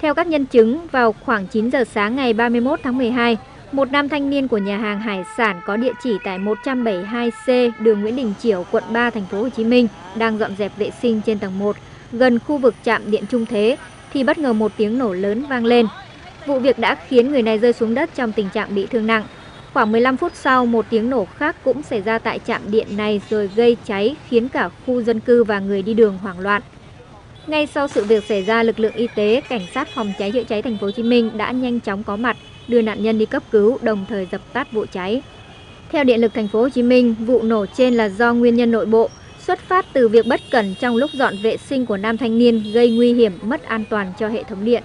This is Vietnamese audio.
Theo các nhân chứng, vào khoảng 9 giờ sáng ngày 31 tháng 12, một nam thanh niên của nhà hàng hải sản có địa chỉ tại 172C đường Nguyễn Đình Chiểu, quận 3, thành phố Hồ Chí Minh đang dọn dẹp vệ sinh trên tầng 1 gần khu vực trạm điện Trung Thế thì bất ngờ một tiếng nổ lớn vang lên. Vụ việc đã khiến người này rơi xuống đất trong tình trạng bị thương nặng. Khoảng 15 phút sau, một tiếng nổ khác cũng xảy ra tại trạm điện này rồi gây cháy khiến cả khu dân cư và người đi đường hoảng loạn. Ngay sau sự việc xảy ra, lực lượng y tế, cảnh sát phòng cháy chữa cháy thành phố Hồ Chí Minh đã nhanh chóng có mặt đưa nạn nhân đi cấp cứu, đồng thời dập tắt vụ cháy. Theo Điện lực thành phố Hồ Chí Minh, vụ nổ trên là do nguyên nhân nội bộ, xuất phát từ việc bất cẩn trong lúc dọn vệ sinh của nam thanh niên gây nguy hiểm mất an toàn cho hệ thống điện.